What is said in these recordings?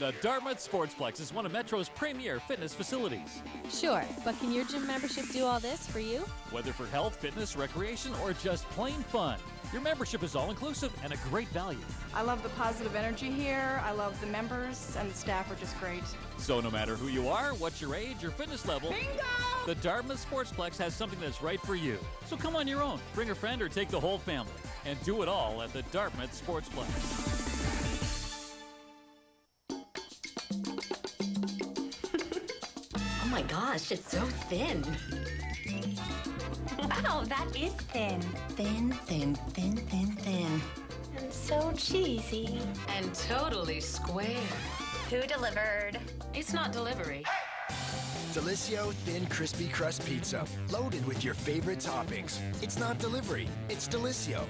The Dartmouth Sportsplex is one of Metro's premier fitness facilities. Sure, but can your gym membership do all this for you? Whether for health, fitness, recreation, or just plain fun, your membership is all inclusive and a great value. I love the positive energy here. I love the members, and the staff are just great. So, no matter who you are, what's your age, or fitness level, Bingo! the Dartmouth Sportsplex has something that's right for you. So, come on your own, bring a friend, or take the whole family, and do it all at the Dartmouth Sportsplex. Gosh, it's so thin. Wow, that is thin. Thin, thin, thin, thin, thin. And so cheesy. And totally square. Who delivered? It's not delivery. Delissio Thin Crispy Crust Pizza, loaded with your favorite toppings. It's not delivery, it's Delissio.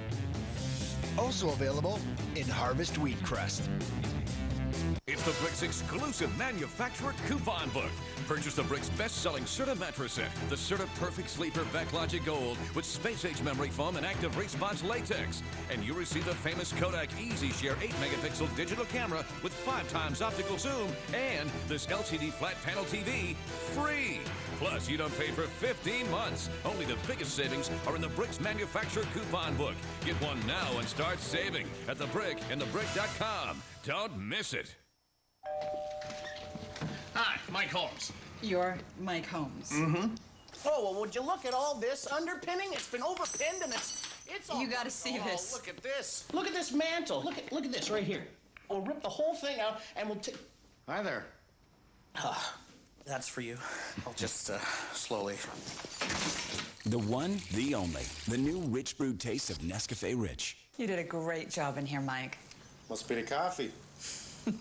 Also available in Harvest Wheat Crust. It's the Bricks exclusive manufacturer coupon book. Purchase the Bricks best-selling Serta mattress set, the Serta Perfect Sleeper Backlogic Gold with space-age memory foam and active response latex. And you receive the famous Kodak Easy Share 8-megapixel digital camera with 5 times optical zoom and this LCD flat panel TV free. Plus, you don't pay for 15 months. Only the biggest savings are in the Bricks manufacturer coupon book. Get one now and start saving at the Brick and thebrick.com. Don't miss it. Hi, Mike Holmes. You're Mike Holmes. Mm-hmm. Oh, well, would you look at all this underpinning? It's been overpinned and it's it's all. You gotta see oh, this. Look at this. Look at this mantle. Look at look at this right here. We'll rip the whole thing out and we'll take. Hi there. Ah, that's for you. I'll just uh, slowly. The one, the only. The new rich brewed taste of Nescafe Rich. You did a great job in here, Mike. Must be the coffee.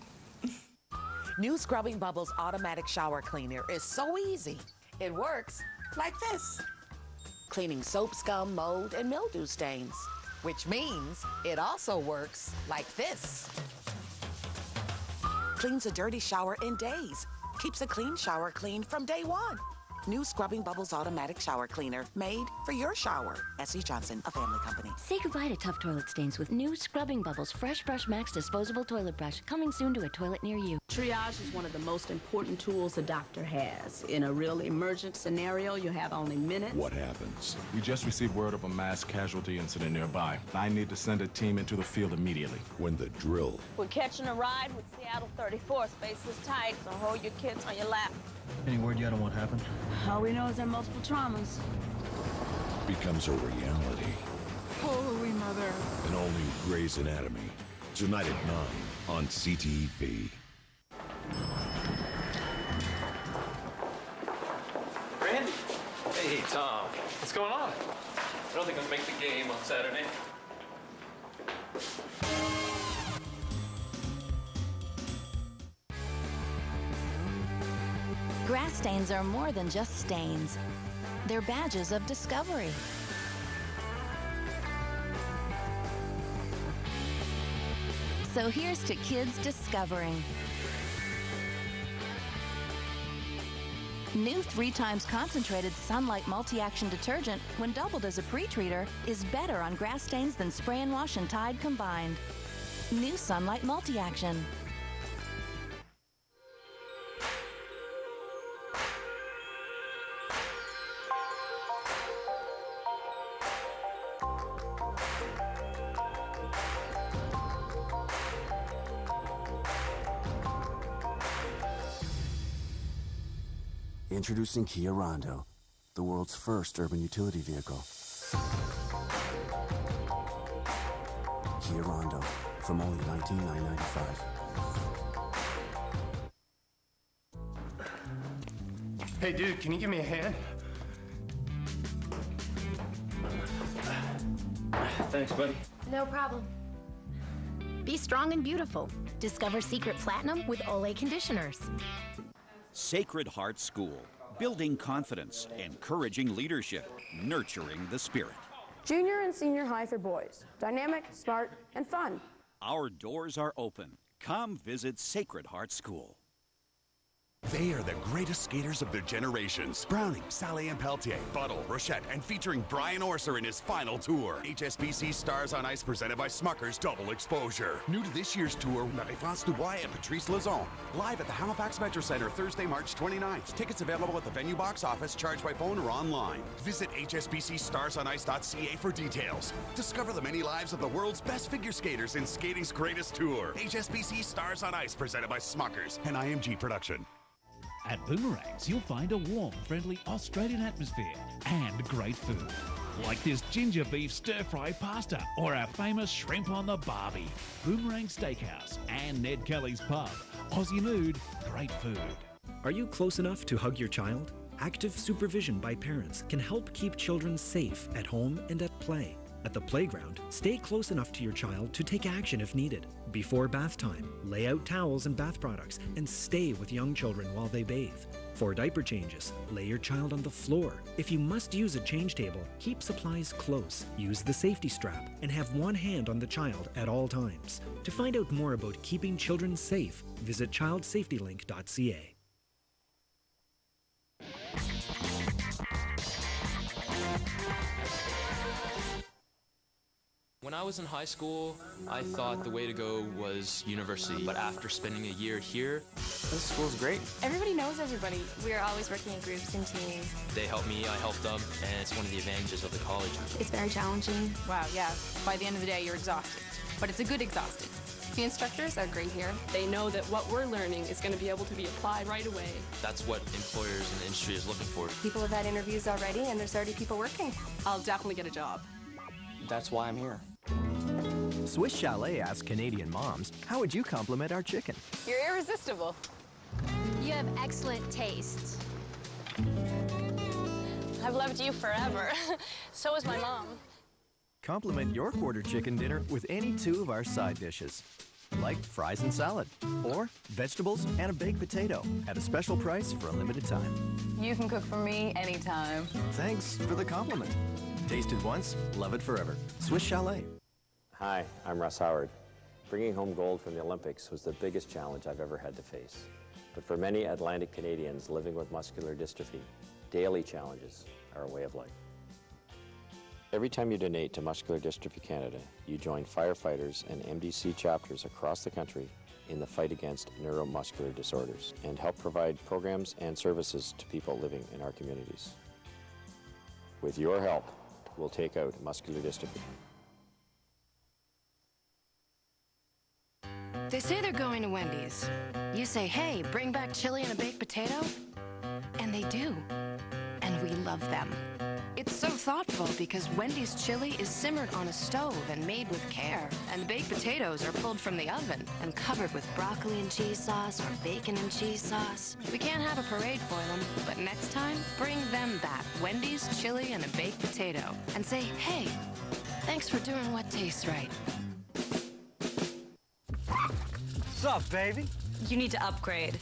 New Scrubbing Bubbles Automatic Shower Cleaner is so easy. It works like this. Cleaning soap scum, mold, and mildew stains. Which means it also works like this. Cleans a dirty shower in days. Keeps a clean shower clean from day one. New Scrubbing Bubbles Automatic Shower Cleaner, made for your shower. S.C. Johnson, a family company. Say goodbye to tough toilet stains with new Scrubbing Bubbles Fresh Brush Max Disposable Toilet Brush. Coming soon to a toilet near you. Triage is one of the most important tools a doctor has. In a real emergent scenario, you have only minutes. What happens? We just received word of a mass casualty incident nearby. I need to send a team into the field immediately. When the drill. We're catching a ride with Seattle 34. Space is tight, so hold your kids on your lap. Any word yet on what happened? All we know is there are multiple traumas. Becomes a reality. Holy mother. And only new Grey's Anatomy. Tonight at 9 on CTV. Randy. Hey, Tom. What's going on? I don't think I'm gonna make the game on Saturday. Grass stains are more than just stains. They're badges of discovery. So here's to kids discovering. New three times concentrated sunlight multi-action detergent, when doubled as a pre-treater, is better on grass stains than spray and wash and Tide combined. New sunlight multi-action. Introducing Kia Rondo, the world's first urban utility vehicle. Kia Rondo, from only 19,995. Hey, dude, can you give me a hand? Thanks, buddy. No problem. Be strong and beautiful. Discover Secret Platinum with Olay Conditioners. Sacred Heart School, building confidence, encouraging leadership, nurturing the spirit. Junior and senior high for boys. Dynamic, smart, and fun. Our doors are open. Come visit Sacred Heart School. They are the greatest skaters of their generations. Browning, Salé and Pelletier, Buttle, Rochette, and featuring Brian Orser in his final tour. HSBC Stars on Ice presented by Smucker's Double Exposure. New to this year's tour, Marie-France Dubreuil and Patrice Lauzon. Live at the Halifax Metro Center Thursday, March 29th. Tickets available at the venue box office, charged by phone or online. Visit hsbcstarsonice.ca for details. Discover the many lives of the world's best figure skaters in skating's greatest tour. HSBC Stars on Ice presented by Smuckers, an IMG production. At Boomerangs, you'll find a warm, friendly Australian atmosphere and great food. Like this ginger beef stir fry pasta or our famous shrimp on the barbie. Boomerang Steakhouse and Ned Kelly's Pub. Aussie mood, great food. Are you close enough to hug your child? Active supervision by parents can help keep children safe at home and at play. At the playground, stay close enough to your child to take action if needed. Before bath time, lay out towels and bath products and stay with young children while they bathe. For diaper changes, lay your child on the floor. If you must use a change table, keep supplies close, use the safety strap, and have one hand on the child at all times. To find out more about keeping children safe, visit childsafetylink.ca. When I was in high school, I thought the way to go was university. But after spending a year here, this school's great. Everybody knows everybody. We're always working in groups and teams. They help me, I help them, and it's one of the advantages of the college. It's very challenging. Wow, yeah. By the end of the day, you're exhausted. But it's a good exhausted. The instructors are great here. They know that what we're learning is going to be able to be applied right away. That's what employers in the industry is looking for. People have had interviews already, and there's already people working. I'll definitely get a job. That's why I'm here. Swiss Chalet asks Canadian moms, how would you compliment our chicken? You're irresistible. You have excellent taste. I've loved you forever. so has my mom. Compliment your quarter chicken dinner with any two of our side dishes, like fries and salad, or vegetables and a baked potato at a special price for a limited time. You can cook for me anytime. Thanks for the compliment. Tasted once, love it forever. Swiss Chalet. Hi, I'm Russ Howard. Bringing home gold from the Olympics was the biggest challenge I've ever had to face. But for many Atlantic Canadians living with muscular dystrophy, daily challenges are a way of life. Every time you donate to Muscular Dystrophy Canada, you join firefighters and MDC chapters across the country in the fight against neuromuscular disorders and help provide programs and services to people living in our communities. With your help, we'll take out muscular dystrophy. They say they're going to Wendy's. You say, hey, bring back chili and a baked potato? And they do. And we love them. It's so thoughtful because Wendy's chili is simmered on a stove and made with care, and the baked potatoes are pulled from the oven and covered with broccoli and cheese sauce or bacon and cheese sauce. We can't have a parade for them, but next time, bring them back Wendy's chili and a baked potato and say, hey, thanks for doing what tastes right. What's up, baby? You need to upgrade.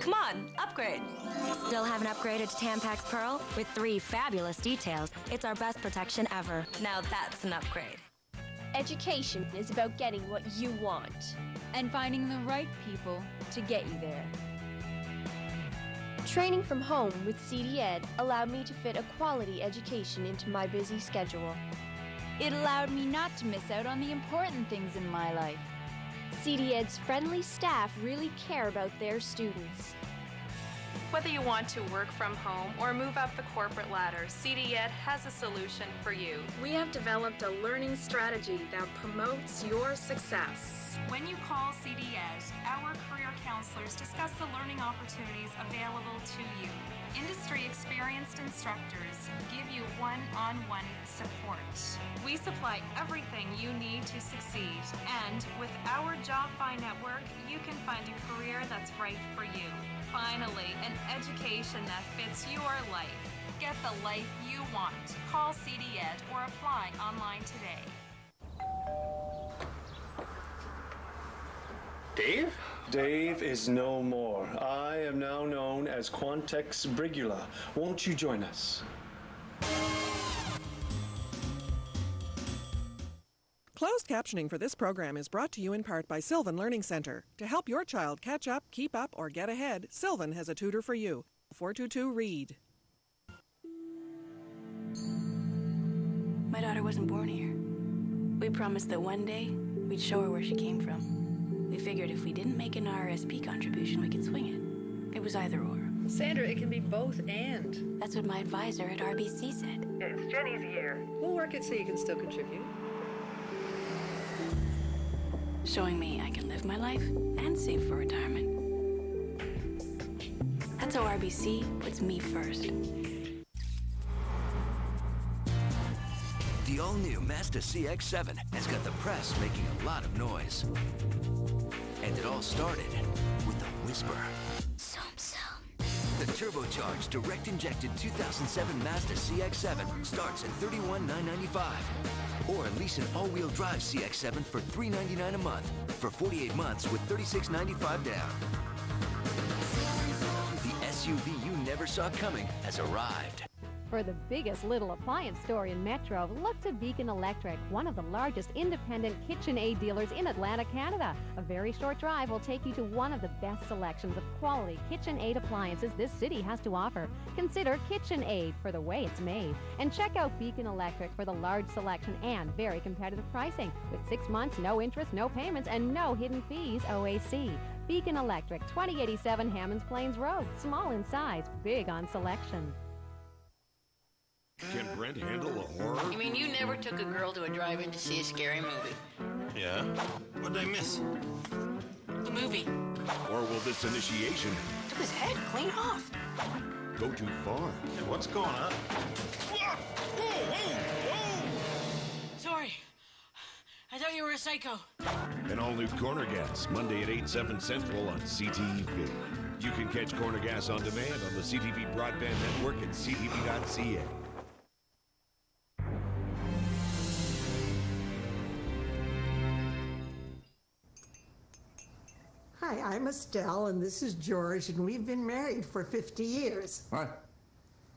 Come on, upgrade. Still haven't upgraded to Tampax Pearl? With three fabulous details, it's our best protection ever. Now that's an upgrade. Education is about getting what you want and finding the right people to get you there. Training from home with CD Ed allowed me to fit a quality education into my busy schedule. It allowed me not to miss out on the important things in my life. CD Ed's friendly staff really care about their students. Whether you want to work from home or move up the corporate ladder, CDED has a solution for you. We have developed a learning strategy that promotes your success. When you call CDED, our career counselors discuss the learning opportunities available to you. Industry experienced instructors give you one on one support. We supply everything you need to succeed, and with our Job Buy network, you can find a career that's right for you. Finally, an education that fits your life. Get the life you want. Call CDED or apply online today. Dave? Dave is no more. I am now known as Quantex Brigula. Won't you join us? Closed captioning for this program is brought to you in part by Sylvan Learning Center. To help your child catch up, keep up, or get ahead, Sylvan has a tutor for you. 422 Read. My daughter wasn't born here. We promised that one day we'd show her where she came from. We figured if we didn't make an RSP contribution, we could swing it. It was either or. Sandra, it can be both and. That's what my advisor at RBC said. It's Jenny's year. We'll work it so you can still contribute. Showing me I can live my life and save for retirement. That's how RBC puts me first. The all-new Mazda CX-7 has got the press making a lot of noise. And it all started with a whisper. The turbocharged, direct-injected 2007 Mazda CX-7 starts at $31,995. Or lease an all-wheel drive CX-7 for 399 a month for 48 months with $36.95 down. The SUV you never saw coming has arrived. For the biggest little appliance store in Metro, look to Beacon Electric, one of the largest independent KitchenAid dealers in Atlantic Canada. A very short drive will take you to one of the best selections of quality KitchenAid appliances this city has to offer. Consider KitchenAid for the way it's made. And check out Beacon Electric for the large selection and very competitive pricing with six months, no interest, no payments, and no hidden fees OAC. Beacon Electric, 2087 Hammonds Plains Road. Small in size, big on selection. Can Brent handle a horror? You mean you never took a girl to a drive-in to see a scary movie? Yeah. What did I miss? The movie. Or will this initiation Took his head clean off. go too far? what's going on? Sorry. I thought you were a psycho. An all-new Corner Gas, Monday at 8, 7 Central on CTV. You can catch Corner Gas on demand on the CTV broadband network at ctv.ca. Hi, I'm Estelle, and this is George, and we've been married for 50 years. What?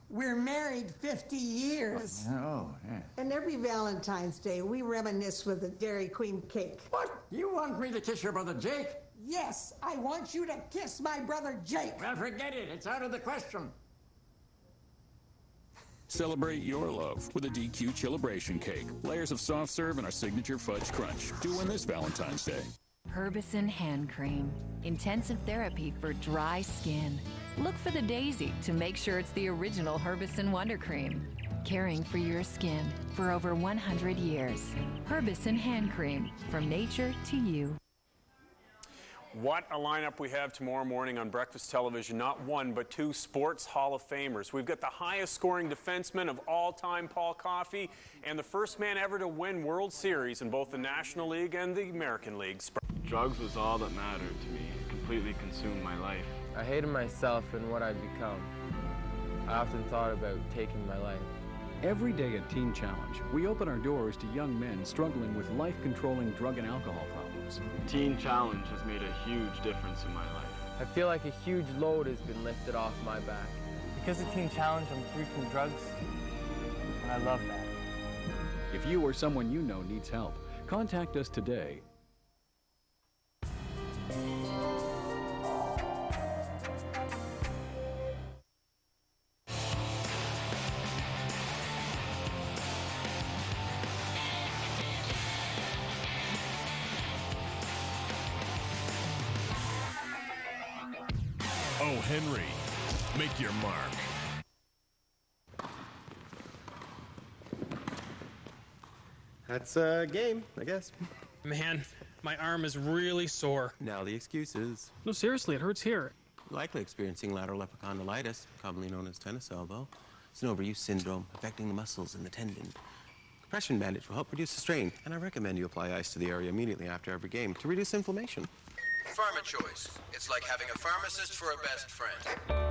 We're married 50 years. Oh, yeah. And every Valentine's Day, we reminisce with a Dairy Queen cake. What? You want me to kiss your brother Jake? Yes, I want you to kiss my brother Jake. Well, forget it. It's out of the question. Celebrate your love with a DQ Chillibration Cake. Layers of soft serve and our signature fudge crunch. Do win this Valentine's Day. Herbison Hand Cream. Intensive therapy for dry skin. Look for the daisy to make sure it's the original Herbison Wonder Cream. Caring for your skin for over 100 years. Herbison Hand Cream. From nature to you. What a lineup we have tomorrow morning on breakfast television. Not one, but two Sports Hall of Famers. We've got the highest scoring defenseman of all time, Paul Coffey, and the first man ever to win World Series in both the National League and the American League. Drugs was all that mattered to me. It completely consumed my life. I hated myself and what I'd become. I often thought about taking my life. Every day at Teen Challenge, we open our doors to young men struggling with life controlling drug and alcohol problems. Teen Challenge has made a huge difference in my life. I feel like a huge load has been lifted off my back. Because of Teen Challenge, I'm free from drugs, and I love that. If you or someone you know needs help, contact us today. Oh, Henry, make your mark. That's a game, I guess. Man, my arm is really sore. Now the excuses. No, seriously, it hurts here. Likely experiencing lateral epicondylitis, commonly known as tennis elbow. It's an overuse syndrome affecting the muscles and the tendon. Compression bandage will help reduce the strain, and I recommend you apply ice to the area immediately after every game to reduce inflammation. Pharma Choice. It's like having a pharmacist for a best friend.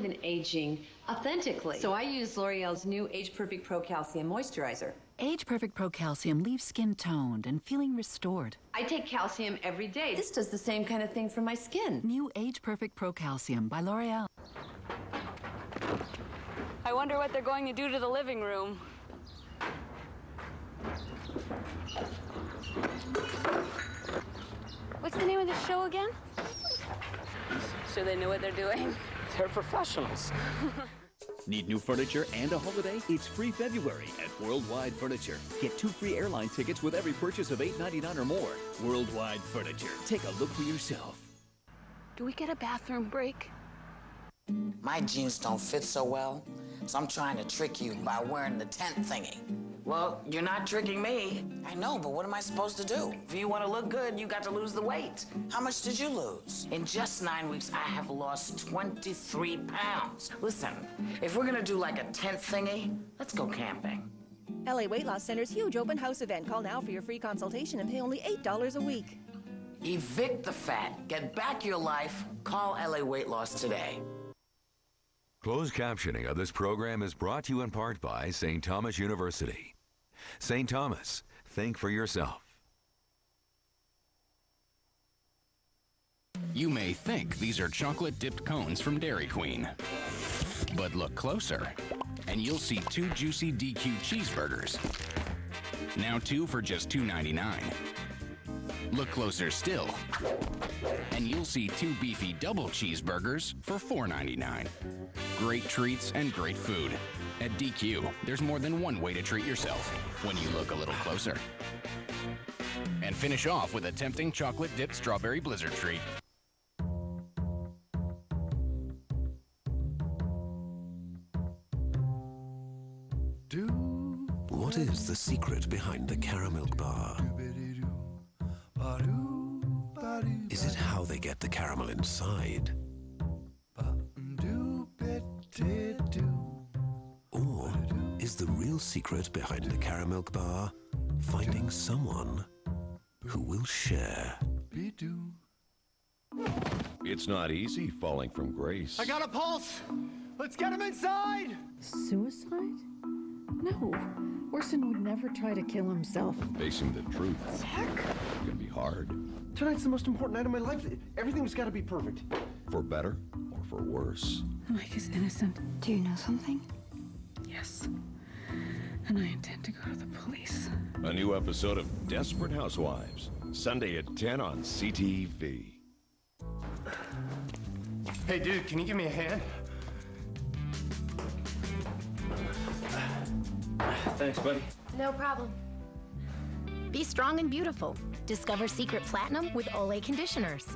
Even aging authentically. So I use L'Oreal's new Age Perfect Pro Calcium Moisturizer. Age Perfect Pro Calcium leaves skin toned and feeling restored. I take calcium every day. This does the same kind of thing for my skin. New Age Perfect Pro Calcium by L'Oreal. I wonder what they're going to do to the living room. What's the name of the show again? So they know what they're doing. They're professionals. Need new furniture and a holiday? It's free February at Worldwide Furniture. Get two free airline tickets with every purchase of $8.99 or more. Worldwide Furniture. Take a look for yourself. Do we get a bathroom break? My jeans don't fit so well, so I'm trying to trick you by wearing the tent thingy. Well, you're not tricking me. I know, but what am I supposed to do? If you want to look good, you got to lose the weight. How much did you lose? In just nine weeks, I have lost 23 pounds. Listen, if we're gonna do like a tent thingy, let's go camping. LA Weight Loss Center's huge open house event. Call now for your free consultation and pay only $8 a week. Evict the fat, get back your life, call LA Weight Loss today. Closed captioning of this program is brought to you in part by St. Thomas University. St. Thomas, think for yourself. You may think these are chocolate dipped cones from Dairy Queen. But look closer, and you'll see two juicy DQ cheeseburgers. Now two for just $2.99. Look closer still, and you'll see two beefy double cheeseburgers for $4.99. Great treats and great food. At DQ, there's more than one way to treat yourself when you look a little closer. And finish off with a tempting chocolate dipped strawberry blizzard treat. What is the secret behind the Caramilk bar? Get the caramel inside? Or is the real secret behind the Caramilk bar finding someone who will share? It's not easy falling from grace. I got a pulse. Let's get him inside. Suicide? No. Orson would never try to kill himself. Facing the truth can be hard. Tonight's the most important night of my life. Everything's got to be perfect. For better or for worse. Mike is innocent. Do you know something? Yes. And I intend to go to the police. A new episode of Desperate Housewives. Sunday at 10 on CTV. Hey, dude, can you give me a hand? Thanks, buddy. No problem. Be strong and beautiful. Discover Secret Platinum with Olay Conditioners.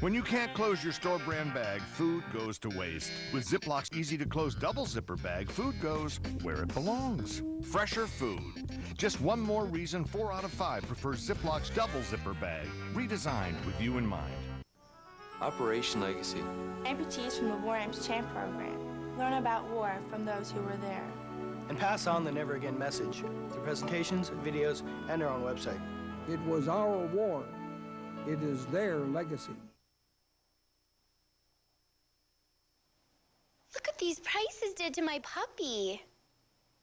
When you can't close your store brand bag, food goes to waste. With Ziploc's easy to close double zipper bag, food goes where it belongs. Fresher food. Just one more reason four out of five prefer Ziploc's double zipper bag, redesigned with you in mind. Operation Legacy. Amputees from the War Amps Champ program. Learn about war from those who were there. And pass on the Never Again message through presentations, videos, and our own website. It was our war. It is their legacy. Look what these prices did to my puppy.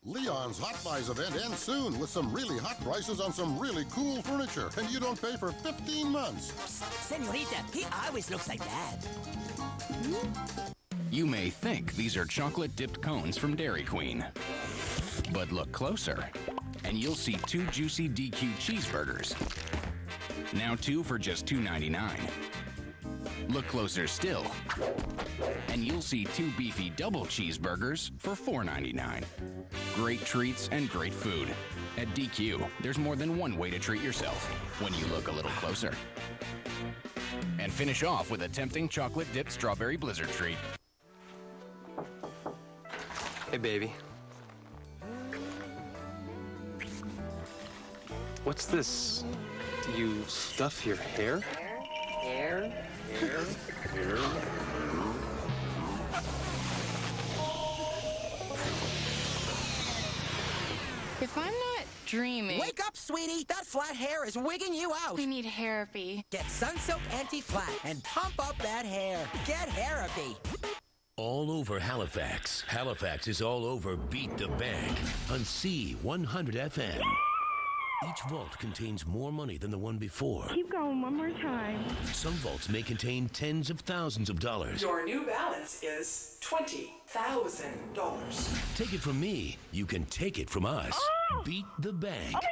Leon's Hot Buys event ends soon with some really hot prices on some really cool furniture, and you don't pay for 15 months. Senorita, he always looks like that. Hmm? You may think these are chocolate dipped cones from Dairy Queen. But look closer, and you'll see two juicy DQ cheeseburgers. Now two for just $2.99. Look closer still, and you'll see two beefy double cheeseburgers for $4.99. Great treats and great food. At DQ, there's more than one way to treat yourself when you look a little closer. And finish off with a tempting chocolate dipped strawberry blizzard treat. Hey, baby. What's this? Do you stuff your hair? Hair? Hair? Hair? If I'm not dreaming. Wake up, sweetie! That flat hair is wigging you out! We need therapy. Get Sunsilk Anti-Flat and pump up that hair. Get therapy! All over Halifax. Halifax is all over Beat the Bank on C100 FM. Each vault contains more money than the one before. Keep going one more time. Some vaults may contain tens of thousands of dollars. Your new balance is $20,000. Take it from me. You can take it from us. Oh! Beat the Bank. Oh my god!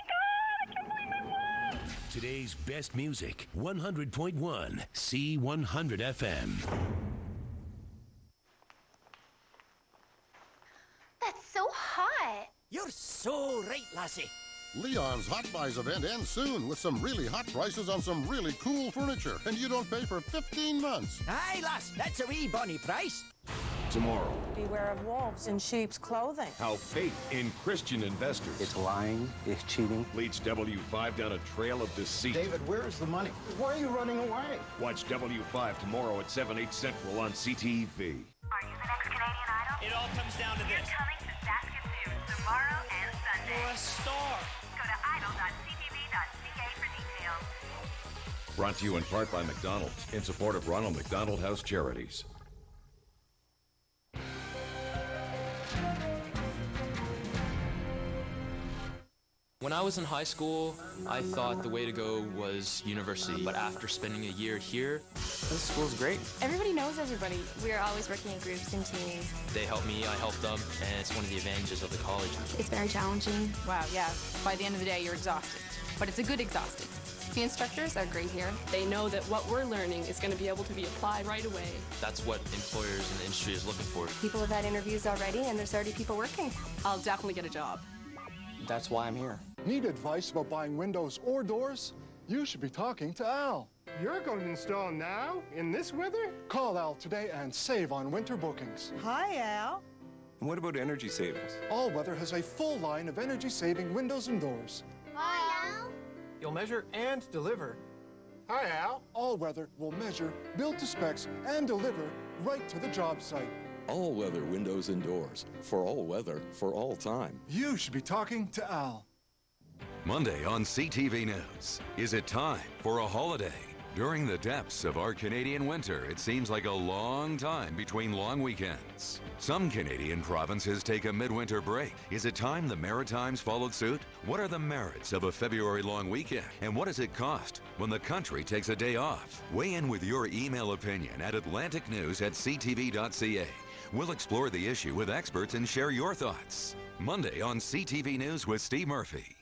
I can't believe I won! Today's best music 100.1 C100 FM. That's so hot. You're so right, lassie. Leon's Hot Buys event ends soon with some really hot prices on some really cool furniture, and you don't pay for 15 months. Aye, lass, that's a wee bonny price. Tomorrow, Beware of wolves in sheep's clothing. how faith in Christian investors. It's lying, it's cheating. Leads W5 down a trail of deceit. David, where is the money? Why are you running away? Watch W5 tomorrow at 7, 8 central on CTV. Are you the next Canadian Idol? It all comes down to this. coming to Saskatoon tomorrow and Sunday. You're a star. Go to idol.ctv.ca for details. Brought to you in part by McDonald's in support of Ronald McDonald House Charities. When I was in high school, I thought the way to go was university. But after spending a year here, this school's great. Everybody knows everybody. We're always working in groups and teams. They help me, I help them, and it's one of the advantages of the college. It's very challenging. Wow, yeah. By the end of the day, you're exhausted. But it's a good exhausted. The instructors are great here. They know that what we're learning is going to be able to be applied right away. That's what employers in the industry is looking for. People have had interviews already, and there's already people working. I'll definitely get a job. That's why I'm here. Need advice about buying windows or doors? You should be talking to Al. You're going to install now? In this weather? Call Al today and save on winter bookings. Hi, Al. And what about energy savings? All Weather has a full line of energy-saving windows and doors. Hi, Al. You'll measure and deliver. Hi, Al. All Weather will measure, build to specs, and deliver right to the job site. All weather windows and doors. For all weather, for all time. You should be talking to Al. Monday on CTV News. Is it time for a holiday? During the depths of our Canadian winter, it seems like a long time between long weekends. Some Canadian provinces take a midwinter break. Is it time the Maritimes followed suit? What are the merits of a February long weekend? And what does it cost when the country takes a day off? Weigh in with your email opinion at Atlantic News at ctv.ca. We'll explore the issue with experts and share your thoughts. Monday on CTV News with Steve Murphy.